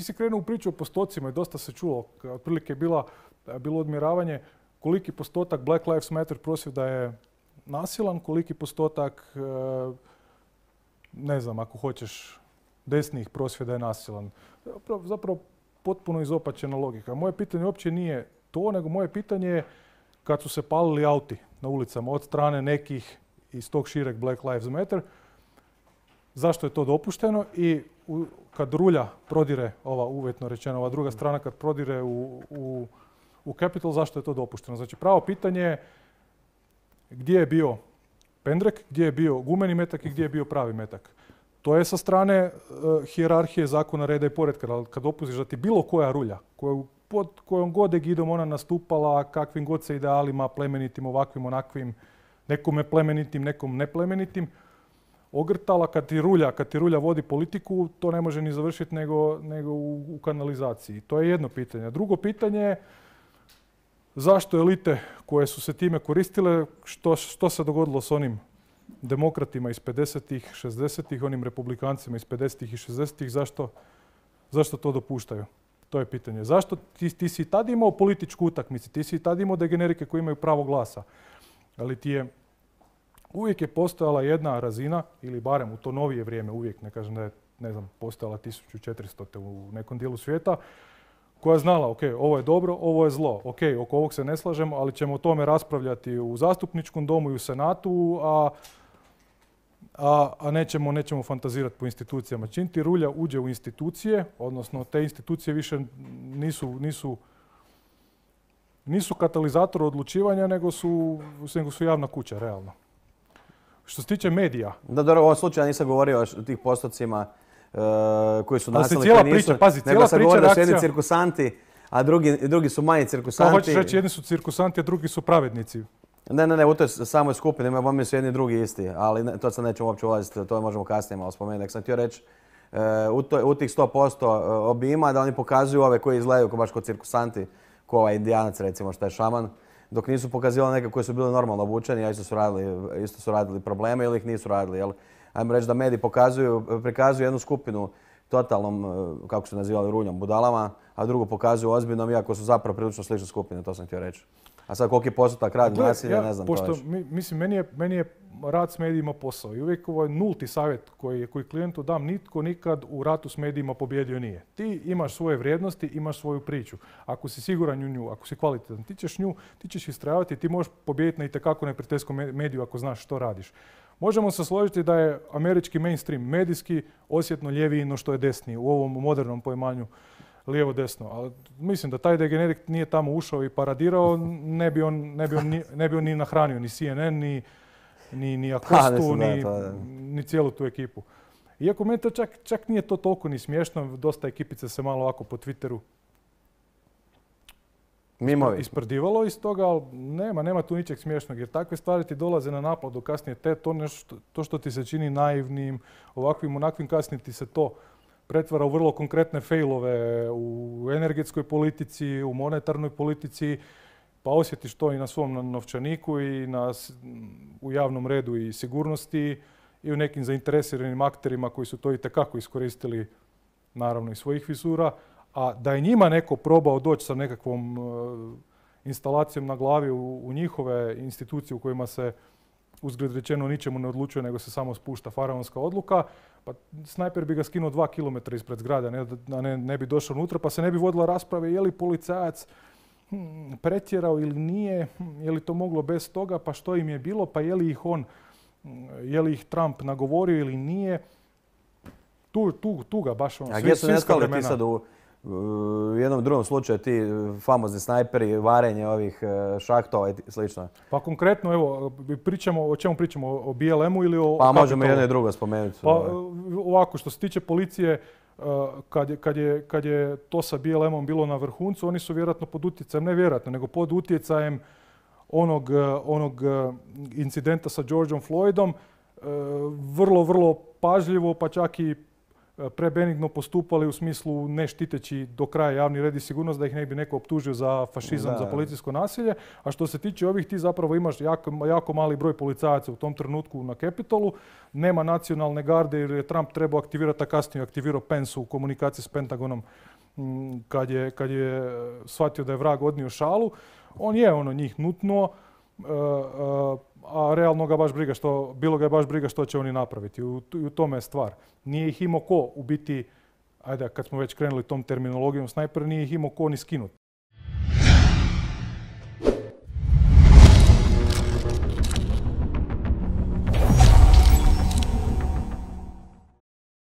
si krenuo u priču o postocima i dosta se čulo, otprilike je bila, bilo odmjeravanje koliki postotak Black Lives Matter prosvjeda je nasilan, koliki postotak, e, ne znam, ako hoćeš, desnih prosvjeda je nasilan. Zapravo, potpuno izopačena logika. Moje pitanje uopće nije to, nego moje pitanje je kad su se palili auti na ulicama od strane nekih iz tog šireg Black Lives Matter, zašto je to dopušteno i kad rulja prodire, ova uvjetno rečeno, ova druga strana kad prodire u, u, u Capital, zašto je to dopušteno? Znači pravo pitanje je gdje je bio pendrek, gdje je bio gumeni metak i gdje je bio pravi metak. To je sa strane uh, hijerarhije zakona reda i poredka. Ali kad opuziš da ti bilo koja rulja, koju, pod kojom god egidom ona nastupala, kakvim god se idealima, plemenitim, ovakvim, onakvim, nekome plemenitim, nekom neplemenitim, ogrtala kad ti rulja, kad ti rulja vodi politiku, to ne može ni završiti nego, nego u, u kanalizaciji. To je jedno pitanje. Drugo pitanje je zašto elite koje su se time koristile, što, što se dogodilo s onim demokratima iz 50-ih, 60-ih, onim republikancima iz 50-ih i 60-ih, zašto, zašto to dopuštaju? To je pitanje. Zašto ti, ti si tad imao političku utakmicu, ti si tad imao degenerike koji imaju pravo glasa, ali ti je uvijek je postojala jedna razina, ili barem u to novije vrijeme, uvijek ne kažem da je, ne znam, postojala 1400. u nekom dijelu svijeta, koja je znala, ok, ovo je dobro, ovo je zlo, ok, oko ovog se ne slažemo, ali ćemo o tome raspravljati u zastupničkom domu i u senatu, a, a, a nećemo, nećemo fantazirati po institucijama. Čim ti rulja uđe u institucije, odnosno te institucije više nisu, nisu, nisu katalizator odlučivanja, nego su, nego su javna kuća, realno. Što se tiče medija. Da, dobro, u ovom slučaju nisam govorio o tih postocima uh, koji su nasilni. cijela priča, pazi, cijela priča govorio da su jedni cirkusanti, a drugi, drugi su manji cirkusanti. Kao hoćeš reći, jedni su cirkusanti, a drugi su pravednici. Ne, ne, ne, u toj samoj skupini, mi su jedni drugi isti, ali ne, to sad nećemo uopće ulaziti, to možemo kasnije malo spomenuti. Nek sam htio reći, uh, u, to, u tih 100% obima da oni pokazuju ove koji izgledaju baš kao cirkusanti, kao ovaj indijanac recimo što je šaman dok nisu pokazivali neke koji su bili normalno obučeni, a isto su radili, isto su radili probleme ili ih nisu radili. Jel? Ajmo reći da mediji pokazuju, prikazuju jednu skupinu totalnom, e, kako su nazivali, runjom, budalama, a drugu pokazuju ozbiljnom, iako su zapravo prilično slične skupine, to sam htio reći. A sad koliki je postotak radi nasilja, ne znam. Pošto, mislim, meni je, meni je rad s medijima posao i uvijek ovaj nulti savjet koji, koji klijentu dam, nitko nikad u ratu s medijima pobjedio nije. Ti imaš svoje vrijednosti, imaš svoju priču. Ako si siguran u nju, ako si kvalitetan, ti ćeš nju, ti ćeš istrajavati, ti možeš pobijediti na itekako neprijateljskom mediju ako znaš što radiš. Možemo se složiti da je američki mainstream medijski osjetno ljeviji no što je desniji u ovom modernom pojmanju lijevo desno. Ali mislim da taj degenerik nije tamo ušao i paradirao, ne bi on, ne bi ni, ne bi on ni nahranio ni CNN, ni, ni, ni Akostu, ni, ni cijelu tu ekipu. Iako meni to čak, čak nije to toliko ni smiješno, dosta ekipice se malo ovako po Twitteru Mimovi. isprdivalo iz toga, ali nema, nema tu ničeg smiješnog, jer takve stvari ti dolaze na napladu kasnije. Te, to, nešto, to što ti se čini naivnim, ovakvim, onakvim, kasnije ti se to pretvara u vrlo konkretne failove u energetskoj politici, u monetarnoj politici, pa osjetiš to i na svom novčaniku i na, u javnom redu i sigurnosti i u nekim zainteresiranim akterima koji su to i tekako iskoristili naravno iz svojih visura, a da je njima neko probao doći sa nekakvom uh, instalacijom na glavi u, u njihove institucije u kojima se uzgled rečeno ničemu ne odlučuje nego se samo spušta faraonska odluka, pa snajper bi ga skinuo dva kilometra ispred zgrada, ne, ne, ne bi došao unutra, pa se ne bi vodila rasprave je li policajac hm, pretjerao ili nije, hm, je li to moglo bez toga, pa što im je bilo, pa je li ih on, hm, je li ih Trump nagovorio ili nije. Tu, tu, tu ga baš ono, A gdje su nestali ti sad u, u jednom drugom slučaju ti famozni snajperi, varenje ovih e, šahtova i slično. Pa konkretno, evo, pričamo, o čemu pričamo? O BLM-u ili o Pa možemo jedno i drugo spomenuti. Pa ovako, što se tiče policije, e, kad je, kad je, kad to sa BLM-om bilo na vrhuncu, oni su vjerojatno pod utjecajem, ne vjerojatno, nego pod utjecajem onog, e, onog incidenta sa Georgeom Floydom, vrlo, vrlo pažljivo, pa čak i prebenigno postupali u smislu ne štiteći do kraja javni red i sigurnost da ih ne bi neko optužio za fašizam, Da. za policijsko nasilje. A što se tiče ovih, ti zapravo imaš jako, jako mali broj policajaca u tom trenutku na Capitolu. Nema nacionalne garde jer je Trump trebao aktivirati, a kasnije je aktivirao Pence u komunikaciji s Pentagonom mm, kad je, kad je e, shvatio da je vrag odnio šalu. On je ono njih nutno, e, e, realno ga baš briga što, bilo ga je baš briga što će oni napraviti. U, u tome je stvar. Nije ih imao ko u biti, ajde kad smo već krenuli tom terminologijom snajper, nije ih imao ko ni skinut.